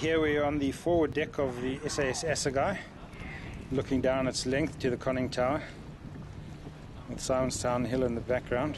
Here we are on the forward deck of the SAS Assegaai, looking down its length to the conning tower, with Simonstown Hill in the background.